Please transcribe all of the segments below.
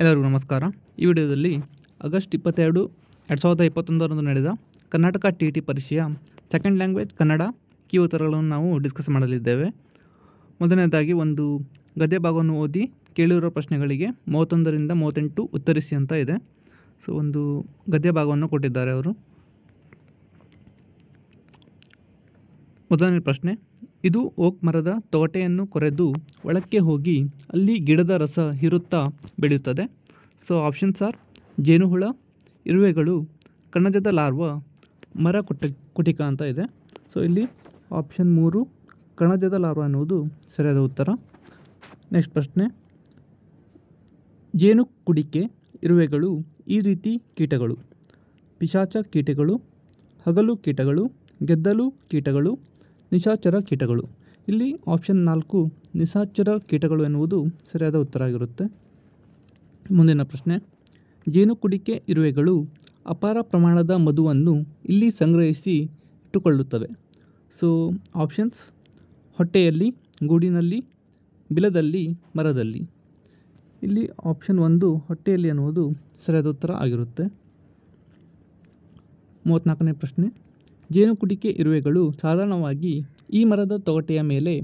ಎಲ್ಲರಿಗೂ ನಮಸ್ಕಾರ. ಈ ವಿಡಿಯೋದಲ್ಲಿ ಆಗಸ್ಟ್ ಇಪ್ಪತ್ತೆರಡು ಎರಡು ಸಾವಿರದ ಇಪ್ಪತ್ತೊಂದರಂದು ನಡೆದ ಕರ್ನಾಟಕ ಟಿ ಟಿ ಪರೀಕ್ಷೆಯ ಸೆಕೆಂಡ್ ಲ್ಯಾಂಗ್ವೇಜ್ ಕನ್ನಡ ಕೀ ಉತ್ತರಗಳನ್ನು ನಾವು ಡಿಸ್ಕಸ್ ಮಾಡಲಿದ್ದೇವೆ. ಮೊದಲನೇದಾಗಿ ಒಂದು ಗದ್ಯ ಭಾಗವನ್ನು ಓದಿ ಕೇಳಿರುವ ಪ್ರಶ್ನೆಗಳಿಗೆ ಮೂವತ್ತೊಂದರಿಂದ ಮೂವತ್ತೆಂಟು ಉತ್ತರಿಸಿ ಅಂತ ಇದೆ. ಸೊ ಒಂದು ಗದ್ಯ ಭಾಗವನ್ನು ಕೊಟ್ಟಿದ್ದಾರೆ ಅವರು. ಮೊದಲನೇ ಪ್ರಶ್ನೆ ಇದು ಓಕ್ ಮರದ ತೋಟೆಯನ್ನು ಕೊರೆದು ಒಳಕ್ಕೆ ಹೋಗಿ ಅಲ್ಲಿ ಗಿಡದ ರಸ ಹೀರುತ್ತಾ ಬೆಳೆಯುತ್ತದೆ. ಸೊ ಆಪ್ಷನ್ಸ್ ಆರ್ ಜೇನುಹುಳ, ಇರುವೆಗಳು, ಕಣಜದ ಲಾರ್ವ, ಮರ ಕುಟ ಕುಟಿಕ ಅಂತ ಇದೆ. ಸೊ ಇಲ್ಲಿ ಆಪ್ಷನ್ ಮೂರು, ಕಣಜದ ಲಾರ್ವ ಅನ್ನುವುದು ಸರಿಯಾದ ಉತ್ತರ. ನೆಕ್ಸ್ಟ್ ಪ್ರಶ್ನೆ, ಜೇನು ಕುಡಿಕೆ, ಇರುವೆಗಳು, ಈ ರೀತಿ ಕೀಟಗಳು. ಪಿಶಾಚ ಕೀಟಗಳು, ಹಗಲು ಕೀಟಗಳು, ಗೆದ್ದಲು ಕೀಟಗಳು ನಿಶಾಚರ ಕೀಟಗಳು. ಇಲ್ಲಿ ಆಪ್ಷನ್ ನಾಲ್ಕು, ನಿಶಾಚರ ಕೀಟಗಳು ಎನ್ನುವುದು ಸರಿಯಾದ ಉತ್ತರ ಆಗಿರುತ್ತೆ. ಮುಂದಿನ ಪ್ರಶ್ನೆ, ಜೇನು ಕುಡಿಕೆ ಇರುವೆಗಳು ಅಪಾರ ಪ್ರಮಾಣದ ಮಧುವನ್ನು ಇಲ್ಲಿ ಸಂಗ್ರಹಿಸಿ ಇಟ್ಟುಕೊಳ್ಳುತ್ತವೆ. ಸೊ ಆಪ್ಷನ್ಸ್ ಹೊಟ್ಟೆಯಲ್ಲಿ, ಗೂಡಿನಲ್ಲಿ, ಬಿಲದಲ್ಲಿ, ಮರದಲ್ಲಿ. ಇಲ್ಲಿ ಆಪ್ಷನ್ ಒಂದು, ಹೊಟ್ಟೆಯಲ್ಲಿ ಅನ್ನುವುದು ಸರಿಯಾದ ಉತ್ತರ ಆಗಿರುತ್ತೆ. ಮೂವತ್ತ್ನಾಲ್ಕನೇ ಪ್ರಶ್ನೆ ಜೇನು ಕುಡಿಕೆ ಇರುವೆಗಳು ಸಾಧಾರಣವಾಗಿ ಈ ಮರದ ತೊಗಟೆಯ ಮೇಲೆ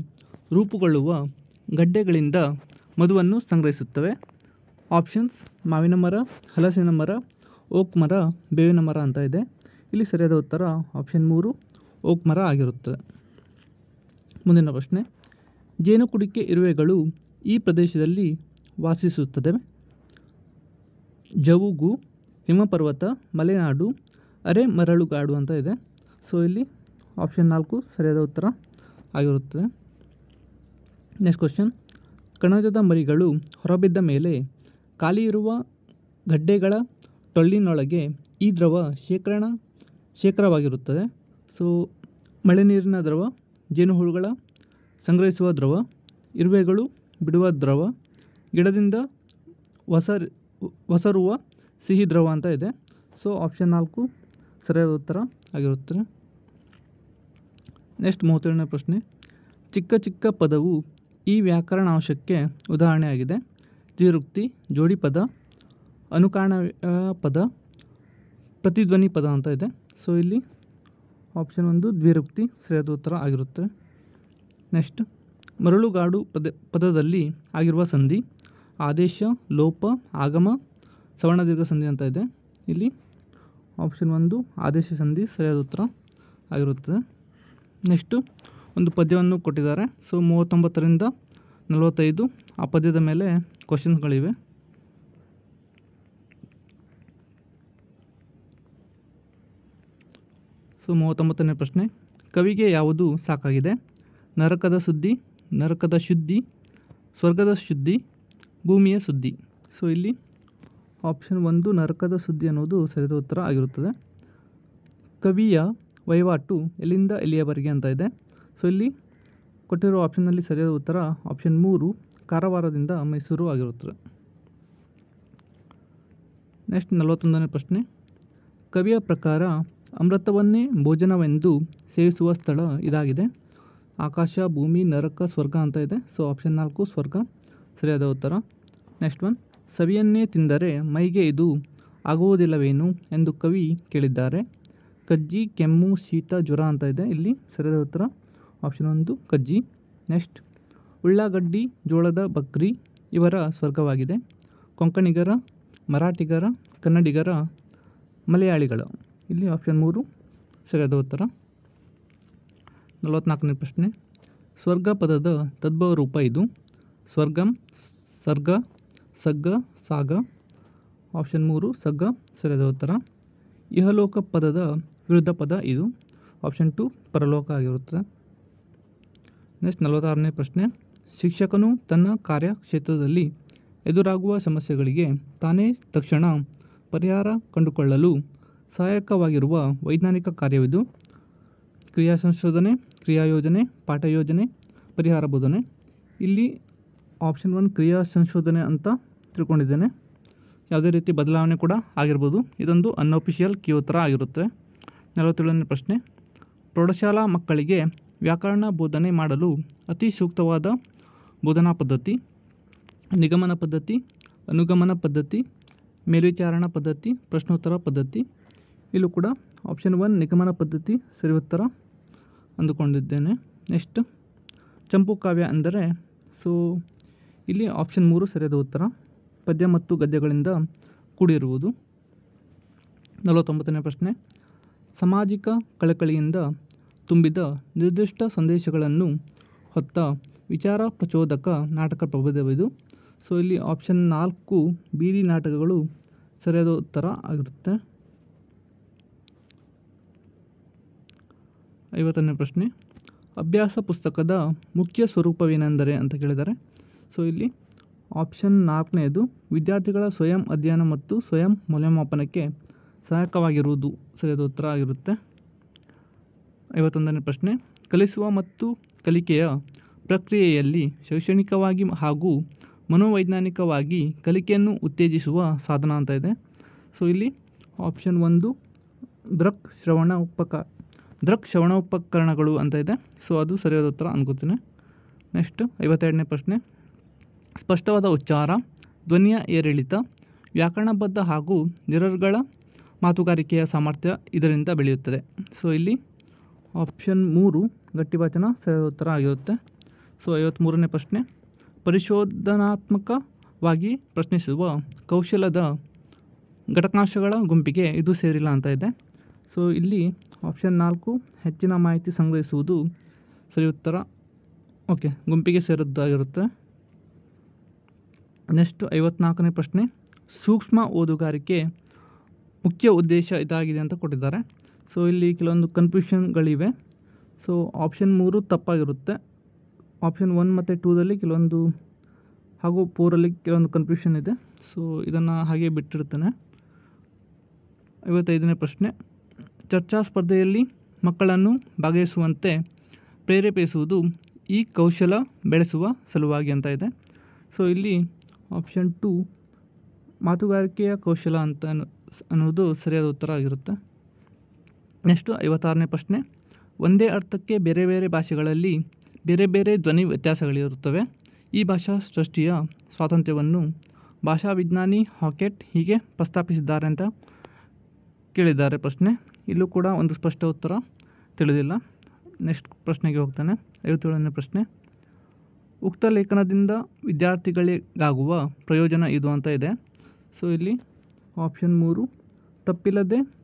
ರೂಪುಗೊಳ್ಳುವ ಗಡ್ಡೆಗಳಿಂದ ಮಧುವನ್ನು ಸಂಗ್ರಹಿಸುತ್ತವೆ. ಆಪ್ಷನ್ಸ್, ಮಾವಿನ ಮರ, ಹಲಸಿನ ಮರ, ಓಕ್ ಮರ, ಬೇವಿನ ಮರ ಅಂತ ಇದೆ. ಇಲ್ಲಿ ಸರಿಯಾದ ಉತ್ತರ ಆಪ್ಷನ್ ಮೂರು, ಓಕ್ ಮರ ಆಗಿರುತ್ತದೆ. ಮುಂದಿನ ಪ್ರಶ್ನೆ. ಜೇನು ಕುಡಿಕೆ ಇರುವೆಗಳು ಈ ಪ್ರದೇಶದಲ್ಲಿ ವಾಸಿಸುತ್ತದೆ ಜವುಗು, ಹಿಮಪರ್ವತ, ಮಲೆನಾಡು, ಅರೆ ಮರಳುಗಾಡು ಅಂತ ಇದೆ. ಸೊ ಇಲ್ಲಿ ಆಪ್ಷನ್ ನಾಲ್ಕು ಸರಿಯಾದ ಉತ್ತರ ಆಗಿರುತ್ತದೆ. ನೆಕ್ಸ್ಟ್ ಕ್ವಶನ್ ಕಣಜದ ಮರಿಗಳು ಹೊರಬಿದ್ದ ಮೇಲೆ ಖಾಲಿ ಇರುವ ಗಡ್ಡೆಗಳ ಟೊಳ್ಳಿನೊಳಗೆ ಈ ದ್ರವ ಶೇಖರಣ ಶೇಖರವಾಗಿರುತ್ತದೆ. ಸೊ ಮಳೆ ನೀರಿನ ದ್ರವ, ಜೇನುಹುಳುಗಳ ಸಂಗ್ರಹಿಸುವ ದ್ರವ, ಇರುವೆಗಳು ಬಿಡುವ ದ್ರವ, ಗಿಡದಿಂದ ಒಸರ್ ಒಸರುವ ಸಿಹಿ ದ್ರವ ಅಂತ ಇದೆ. ಸೊ ಆಪ್ಷನ್ ನಾಲ್ಕು ಸರಿಯಾದ ಉತ್ತರ ಆಗಿರುತ್ತದೆ. ನೆಕ್ಸ್ಟ್ ಮೂವತ್ತೆರಡನೇ ಪ್ರಶ್ನೆ. ಚಿಕ್ಕ ಚಿಕ್ಕ ಪದವು ಈ ವ್ಯಾಕರಣಾಂಶಕ್ಕೆ ಉದಾಹರಣೆಯಾಗಿದೆ. ದ್ವಿರುಕ್ತಿ, ಜೋಡಿ ಪದ ಅನುಕರಣ ಪದ, ಪ್ರತಿಧ್ವನಿ ಪದ ಅಂತ ಇದೆ. ಸೊ ಇಲ್ಲಿ ಆಪ್ಷನ್ ಒಂದು ದ್ವಿರುಕ್ತಿ, ಸರಿಯಾದ ಉತ್ತರ ಆಗಿರುತ್ತೆ. ನೆಕ್ಸ್ಟ್ ಮರಳುಗಾಡು ಪದ, ಪದದಲ್ಲಿ ಆಗಿರುವ ಸಂಧಿ, ಆದೇಶ, ಲೋಪ, ಆಗಮ ಸವರ್ಣದೀರ್ಘ ಸಂಧಿ ಅಂತ ಇದೆ. ಇಲ್ಲಿ ಆಪ್ಷನ್ ಒಂದು, ಆದೇಶ ಸಂಧಿ, ಸರಿಯಾದ ಉತ್ತರ ಆಗಿರುತ್ತದೆ. ನೆಕ್ಸ್ಟು ಒಂದು ಪದ್ಯವನ್ನು ಕೊಟ್ಟಿದ್ದಾರೆ. ಸೊ ಮೂವತ್ತೊಂಬತ್ತರಿಂದ ನಲವತ್ತೈದು ಆ ಪದ್ಯದ ಮೇಲೆ ಕ್ವಶನ್ಸ್ಗಳಿವೆ ಸೊ ಮೂವತ್ತೊಂಬತ್ತನೇ ಪ್ರಶ್ನೆ. ಕವಿಗೆ ಯಾವುದು ಸಾಕಾಗಿದೆ? ನರಕದ ಸುದ್ದಿ, ನರಕದ ಶುದ್ಧಿ, ಸ್ವರ್ಗದ ಶುದ್ಧಿ, ಭೂಮಿಯ ಸುದ್ದಿ. ಸೊ ಇಲ್ಲಿ ಆಪ್ಷನ್ ಒಂದು ನರಕದ ಸುದ್ದಿ ಅನ್ನೋದು ಸರಿದ ಉತ್ತರ ಆಗಿರುತ್ತದೆ. ಕವಿಯ ವಹಿವಾಟು ಎಲ್ಲಿಂದ ಎಲ್ಲಿಯವರೆಗೆ ಅಂತ ಇದೆ. ಸೊ ಇಲ್ಲಿ ಕೊಟ್ಟಿರೋ ಆಪ್ಷನ್ನಲ್ಲಿ ಸರಿಯಾದ ಉತ್ತರ ಆಪ್ಷನ್ ಮೂರು ಕಾರವಾರದಿಂದ ಮೈಸೂರು ಆಗಿರುತ್ತದೆ. ನೆಕ್ಸ್ಟ್ ನಲವತ್ತೊಂದನೇ ಪ್ರಶ್ನೆ. ಕವಿಯ ಪ್ರಕಾರ ಅಮೃತವನ್ನೇ ಭೋಜನವೆಂದು ಸೇವಿಸುವ ಸ್ಥಳ ಇದಾಗಿದೆ. ಆಕಾಶ, ಭೂಮಿ, ನರಕ, ಸ್ವರ್ಗ ಅಂತ ಇದೆ. ಸೊ ಆಪ್ಷನ್ ನಾಲ್ಕು ಸ್ವರ್ಗ. ಸರಿಯಾದ ಉತ್ತರ. ನೆಕ್ಸ್ಟ್ ಒನ್ ಸವಿಯನ್ನೇ ತಿಂದರೆ ಮೈಗೆ ಇದು ಆಗುವುದಿಲ್ಲವೇನು ಎಂದು ಕವಿ ಕೇಳಿದ್ದಾರೆ. ಕಜ್ಜಿ, ಕೆಮ್ಮು, ಶೀತ, ಜ್ವರ ಅಂತ ಇದೆ. ಇಲ್ಲಿ ಸರಿಯಾದ ಉತ್ತರ ಆಪ್ಷನ್ ಒಂದು ಕಜ್ಜಿ. ನೆಕ್ಸ್ಟ್ ಉಳ್ಳಾಗಡ್ಡಿ, ಜೋಳದ ಬಕ್ರಿ ಇವರ ಸ್ವರ್ಗವಾಗಿದೆ. ಕೊಂಕಣಿಗರ, ಮರಾಠಿಗರ, ಕನ್ನಡಿಗರ, ಮಲಯಾಳಿಗಳ. ಇಲ್ಲಿ ಆಪ್ಷನ್ ಮೂರು ಸರಿಯಾದ ಉತ್ತರ. ನಲವತ್ನಾಲ್ಕನೇ ಪ್ರಶ್ನೆ. ಸ್ವರ್ಗ ಪದದ ತದ್ಭವ ರೂಪ ಇದು. ಸ್ವರ್ಗಂ, ಸರ್ಗ, ಸಗ್ಗ, ಸಾಗ. ಆಪ್ಷನ್ ಮೂರು ಸಗ್ಗ ಸರಿಯಾದ ಉತ್ತರ. ಇಹಲೋಕ ಪದದ ವಿರುದ್ಧ ಪದ ಇದು. ಆಪ್ಷನ್ ಟು ಪರಲೋಕ ಆಗಿರುತ್ತದೆ. ನೆಕ್ಸ್ಟ್ ನಲವತ್ತಾರನೇ ಪ್ರಶ್ನೆ. ಶಿಕ್ಷಕನು ತನ್ನ ಕಾರ್ಯಕ್ಷೇತ್ರದಲ್ಲಿ ಎದುರಾಗುವ ಸಮಸ್ಯೆಗಳಿಗೆ ತಾನೇ ತಕ್ಷಣ ಪರಿಹಾರ ಕಂಡುಕೊಳ್ಳಲು ಸಹಾಯಕವಾಗಿರುವ ವೈಜ್ಞಾನಿಕ ಕಾರ್ಯವಿದು. ಕ್ರಿಯಾ ಸಂಶೋಧನೆ, ಕ್ರಿಯಾ ಯೋಜನೆ, ಪಾಠ ಯೋಜನೆ, ಪರಿಹಾರ ಬೋಧನೆ. ಇಲ್ಲಿ ಆಪ್ಷನ್ ಒನ್ ಕ್ರಿಯಾ ಸಂಶೋಧನೆ ಅಂತ ತಿಳ್ಕೊಂಡಿದ್ದೇನೆ. ಯಾವುದೇ ರೀತಿ ಬದಲಾವಣೆ ಕೂಡ ಆಗಿರ್ಬೋದು. ಇದೊಂದು ಅನ್ಅಫಿಷಿಯಲ್ ಕ್ಯೂ ಥರ ಆಗಿರುತ್ತೆ. ನಲವತ್ತೇಳನೇ ಪ್ರಶ್ನೆ. ಪ್ರೌಢಶಾಲಾ ಮಕ್ಕಳಿಗೆ ವ್ಯಾಕರಣ ಬೋಧನೆ ಮಾಡಲು ಅತಿ ಸೂಕ್ತವಾದ ಬೋಧನಾ ಪದ್ಧತಿ, ನಿಗಮನ ಪದ್ಧತಿ, ಅನುಗಮನ ಪದ್ಧತಿ, ಮೇಲ್ವಿಚಾರಣಾ ಪದ್ಧತಿ, ಪ್ರಶ್ನೋತ್ತರ ಪದ್ಧತಿ. ಇಲ್ಲೂ ಕೂಡ ಆಪ್ಷನ್ ಒನ್ ನಿಗಮನ ಪದ್ಧತಿ ಸರಿ ಉತ್ತರ ಅಂದುಕೊಂಡಿದ್ದೇನೆ. ನೆಕ್ಸ್ಟ್ ಚಂಪು ಕಾವ್ಯ ಅಂದರೆ ಸೊ ಇಲ್ಲಿ ಆಪ್ಷನ್ ಮೂರು ಸರಿಯಾದ ಉತ್ತರ. ಪದ್ಯ ಮತ್ತು ಗದ್ಯಗಳಿಂದ ಕೂಡಿರುವುದು. ನಲವತ್ತೊಂಬತ್ತನೇ ಪ್ರಶ್ನೆ. ಸಾಮಾಜಿಕ ಕಳಕಳಿಯಿಂದ ತುಂಬಿದ ನಿರ್ದಿಷ್ಟ ಸಂದೇಶಗಳನ್ನು ಹೊತ್ತ ವಿಚಾರ ಪ್ರಚೋದಕ ನಾಟಕ ಪ್ರಭೇದವಿದು. ಸೊ, ಇಲ್ಲಿ ಆಪ್ಷನ್ ನಾಲ್ಕು ಬೀದಿ ನಾಟಕಗಳು ಸರಿಯಾದ ಉತ್ತರ ಆಗಿರುತ್ತೆ. ಐವತ್ತನೇ ಪ್ರಶ್ನೆ. ಅಭ್ಯಾಸ ಪುಸ್ತಕದ ಮುಖ್ಯ ಸ್ವರೂಪವೇನೆಂದರೆ ಅಂತ ಕೇಳಿದ್ದಾರೆ. ಸೊ, ಇಲ್ಲಿ ಆಪ್ಷನ್ ನಾಲ್ಕನೆಯದು ವಿದ್ಯಾರ್ಥಿಗಳ ಸ್ವಯಂ ಅಧ್ಯಯನ ಮತ್ತು ಸ್ವಯಂ ಮೌಲ್ಯಮಾಪನಕ್ಕೆ ಸಹಾಯಕವಾಗಿರುವುದು. ಸರಿಯಾದ ಉತ್ತರ ಆಗಿರುತ್ತೆ. ಐವತ್ತೊಂದನೇ ಪ್ರಶ್ನೆ. ಕಲಿಸುವ ಮತ್ತು ಕಲಿಕೆಯ ಪ್ರಕ್ರಿಯೆಯಲ್ಲಿ ಶೈಕ್ಷಣಿಕವಾಗಿ ಹಾಗೂ ಮನೋವೈಜ್ಞಾನಿಕವಾಗಿ ಕಲಿಕೆಯನ್ನು ಉತ್ತೇಜಿಸುವ ಸಾಧನ ಅಂತ ಇದೆ. ಸೊ ಇಲ್ಲಿ ಆಪ್ಷನ್ ಒಂದು ದೃಕ್ ಶ್ರವಣ ಉಪಕ ದೃಕ್ ಶ್ರವಣ ಉಪಕರಣಗಳು ಅಂತ ಇದೆ. ಸೊ ಅದು ಸರಿಯಾದ ಉತ್ತರ ಅನ್ಕೋತೀನಿ. ನೆಕ್ಸ್ಟ್ ಐವತ್ತೆರಡನೇ ಪ್ರಶ್ನೆ. ಸ್ಪಷ್ಟವಾದ ಉಚ್ಚಾರ, ಧ್ವನಿಯ ಏರಿಳಿತ, ವ್ಯಾಕರಣಬದ್ಧ ಹಾಗೂ ನಿರರ್ಗಳ ಮಾತುಗಾರಿಕೆಯ ಸಾಮರ್ಥ್ಯ ಇದರಿಂದ ಬೆಳೆಯುತ್ತದೆ. ಸೊ ಇಲ್ಲಿ ಆಪ್ಷನ್ ಮೂರು ಗಟ್ಟಿವಾಚನ ಉತ್ತರ ಆಗಿರುತ್ತೆ. ಸೊ ಐವತ್ತ್ಮೂರನೇ ಪ್ರಶ್ನೆ. ಪರಿಶೋಧನಾತ್ಮಕವಾಗಿ ಪ್ರಶ್ನಿಸುವ ಕೌಶಲದ ಘಟಕಾಂಶಗಳ ಗುಂಪಿಗೆ ಇದು ಸೇರಿಲ್ಲ ಅಂತ ಇದೆ. ಸೊ ಇಲ್ಲಿ ಆಪ್ಷನ್ ನಾಲ್ಕು ಹೆಚ್ಚಿನ ಮಾಹಿತಿ ಸಂಗ್ರಹಿಸುವುದು ಸರಿ ಉತ್ತರ ಓಕೆ ಗುಂಪಿಗೆ ಸೇರಿದ್ದಾಗಿರುತ್ತೆ. ನೆಕ್ಸ್ಟ್ ಐವತ್ನಾಲ್ಕನೇ ಪ್ರಶ್ನೆ, ಸೂಕ್ಷ್ಮ ಓದುಗಾರಿಕೆ ಮುಖ್ಯ ಉದ್ದೇಶ ಇದಾಗಿದೆ ಅಂತ ಕೊಟ್ಟಿದ್ದಾರೆ. ಸೊ ಇಲ್ಲಿ ಕೆಲವೊಂದು ಕನ್ಫ್ಯೂಷನ್ಗಳಿವೆ ಸೊ ಆಪ್ಷನ್ ಮೂರು ತಪ್ಪಾಗಿರುತ್ತೆ. ಆಪ್ಷನ್ ಒನ್ ಮತ್ತು ಟೂದಲ್ಲಿ ಕೆಲವೊಂದು ಹಾಗೂ ಫೋರಲ್ಲಿ ಕೆಲವೊಂದು ಕನ್ಫ್ಯೂಷನ್ ಇದೆ. ಸೊ ಇದನ್ನು ಹಾಗೆ ಬಿಟ್ಟಿರ್ತೇನೆ ಐವತ್ತೈದನೇ ಪ್ರಶ್ನೆ, ಚರ್ಚಾ ಸ್ಪರ್ಧೆಯಲ್ಲಿ ಮಕ್ಕಳನ್ನು ಭಾಗವಹಿಸುವಂತೆ ಪ್ರೇರೇಪಿಸುವುದು ಈ ಕೌಶಲ ಬೆಳೆಸುವ ಸಲುವಾಗಿ ಅಂತ ಇದೆ. ಸೊ ಇಲ್ಲಿ ಆಪ್ಷನ್ ಟು ಮಾತುಗಾರಿಕೆಯ ಕೌಶಲ ಅಂತ ಅನ್ನು- ಅನ್ನೋದು ಸರಿಯಾದ ಉತ್ತರ ಆಗಿರುತ್ತೆ. ನೆಕ್ಸ್ಟು ಐವತ್ತಾರನೇ ಪ್ರಶ್ನೆ. ಒಂದೇ ಅರ್ಥಕ್ಕೆ ಬೇರೆ ಬೇರೆ ಭಾಷೆಗಳಲ್ಲಿ ಬೇರೆ ಬೇರೆ ಧ್ವನಿ ವ್ಯತ್ಯಾಸಗಳಿರುತ್ತವೆ. ಈ ಭಾಷಾ ಸೃಷ್ಟಿಯ ಸ್ವಾತಂತ್ರ್ಯವನ್ನು ಭಾಷಾ ವಿಜ್ಞಾನಿ ಹಾಕೆಟ್ ಹೀಗೆ ಪ್ರಸ್ತಾಪಿಸಿದ್ದಾರೆ ಅಂತ ಕೇಳಿದ್ದಾರೆ ಪ್ರಶ್ನೆ. ಇಲ್ಲೂ ಕೂಡ ಒಂದು ಸ್ಪಷ್ಟ ಉತ್ತರ ತಿಳಿದಿಲ್ಲ. ನೆಕ್ಸ್ಟ್ ಪ್ರಶ್ನೆಗೆ ಹೋಗ್ತಾನೆ. ಐವತ್ತೇಳನೇ ಪ್ರಶ್ನೆ. ಉಕ್ತ ಲೇಖನದಿಂದ ವಿದ್ಯಾರ್ಥಿಗಳಿಗಾಗುವ ಪ್ರಯೋಜನ ಇದು ಅಂತ ಇದೆ. ಸೊ ಇಲ್ಲಿ ಆಪ್ಷನ್ ಮೂರು, ತಪ್ಪಿಲ್ಲದೆ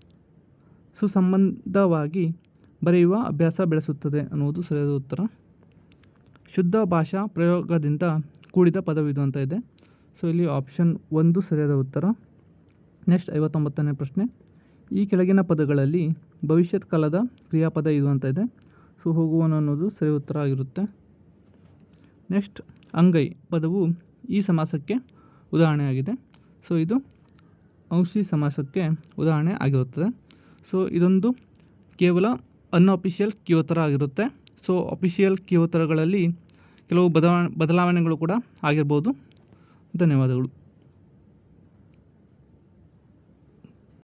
ಸುಸಂಬಂಧವಾಗಿ ಬರೆಯುವ ಅಭ್ಯಾಸ ಬೆಳೆಸುತ್ತದೆ ಅನ್ನುವುದು ಸರಿಯಾದ ಉತ್ತರ. ಶುದ್ಧ ಭಾಷಾ ಪ್ರಯೋಗದಿಂದ ಕೂಡಿದ ಪದವಿದು ಅಂತ ಇದೆ. ಸೊ ಇಲ್ಲಿ ಆಪ್ಷನ್ ಒಂದು ಸರಿಯಾದ ಉತ್ತರ. ನೆಕ್ಸ್ಟ್ ಐವತ್ತೊಂಬತ್ತನೇ ಪ್ರಶ್ನೆ. ಈ ಕೆಳಗಿನ ಪದಗಳಲ್ಲಿ ಭವಿಷ್ಯತ್ ಕಾಲದ ಕ್ರಿಯಾಪದ ಇದು ಅಂತ ಇದೆ. ಸೊ ಹೋಗುವನು ಅನ್ನೋದು ಸರಿ ಉತ್ತರ ಆಗಿರುತ್ತೆ. ನೆಕ್ಸ್ಟ್ ಅಂಗೈ ಪದವು ಈ ಸಮಾಸಕ್ಕೆ ಉದಾಹರಣೆಯಾಗಿದೆ. ಸೊ ಇದು ಔಷಿ ಸಮಾಸಕ್ಕೆ ಉದಾಹರಣೆ ಆಗಿರುತ್ತದೆ. ಸೊ ಇದೊಂದು ಕೇವಲ ಅನ್ಅಫಿಷಿಯಲ್ ಕಿಯೋತರ ಆಗಿರುತ್ತೆ. ಸೊ ಅಫಿಷಿಯಲ್ ಕಿಯೋತರಗಳಲ್ಲಿ ಕೆಲವು ಬದಲಾವಣೆ ಬದಲಾವಣೆಗಳು ಕೂಡ ಆಗಿರ್ಬೋದು. ಧನ್ಯವಾದಗಳು.